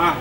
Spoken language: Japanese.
啊